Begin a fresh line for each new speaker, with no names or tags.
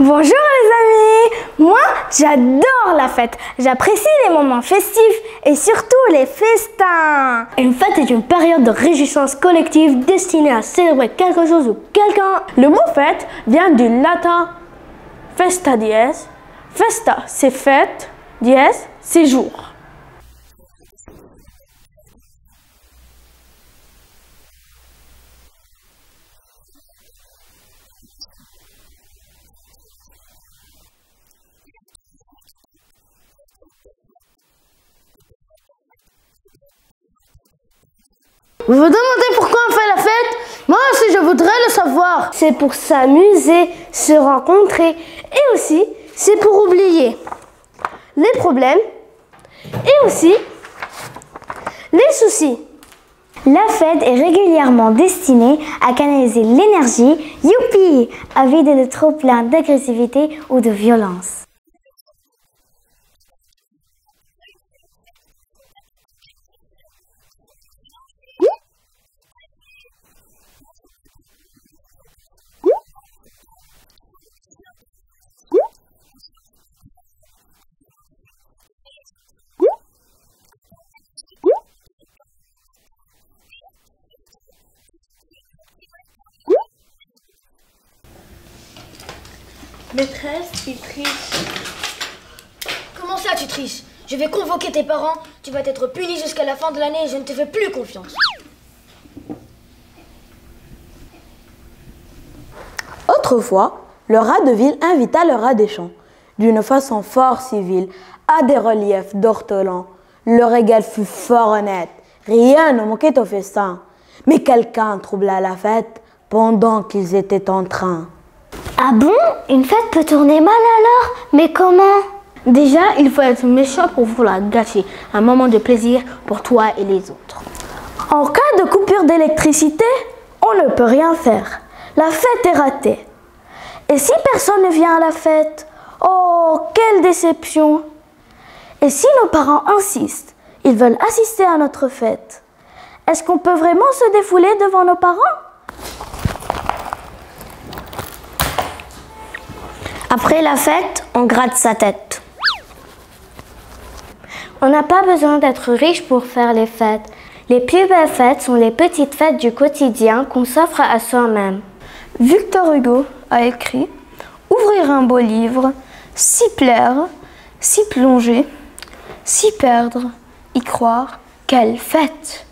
Bonjour les amis Moi, j'adore la fête. J'apprécie les moments festifs et surtout les festins. Une fête est une période de réjouissance collective destinée à célébrer quelque chose ou quelqu'un.
Le mot fête vient du latin festa dies. Festa, c'est fête, dies, c'est jour.
Vous vous demandez pourquoi on fait la fête? Moi aussi, je voudrais le savoir.
C'est pour s'amuser, se rencontrer et aussi c'est pour oublier les problèmes et aussi les soucis. La fête est régulièrement destinée à canaliser l'énergie, youpi, à vider le trop plein d'agressivité ou de violence.
Maîtresse, il triche. Comment ça, tu triches? Je vais convoquer tes parents, tu vas être puni jusqu'à la fin de l'année et je ne te fais plus confiance.
Autrefois, le rat de ville invita le rat des champs, d'une façon fort civile, à des reliefs d'ortolans. Le régal fut fort honnête, rien ne manquait au festin. Mais quelqu'un troubla la fête pendant qu'ils étaient en train.
Ah bon? Une fête peut tourner mal alors? Mais comment?
Déjà, il faut être méchant pour vouloir gâcher. Un moment de plaisir pour toi et les autres.
En cas de coupure d'électricité, on ne peut rien faire. La fête est ratée. Et si personne ne vient à la fête? Oh, quelle déception! Et si nos parents insistent, ils veulent assister à notre fête, est-ce qu'on peut vraiment se défouler devant nos parents? Après la fête, on gratte sa tête. On n'a pas besoin d'être riche pour faire les fêtes. Les plus belles fêtes sont les petites fêtes du quotidien qu'on s'offre à soi-même.
Victor Hugo a écrit Ouvrir un beau livre, s'y plaire, s'y plonger, s'y perdre, y croire, quelle fête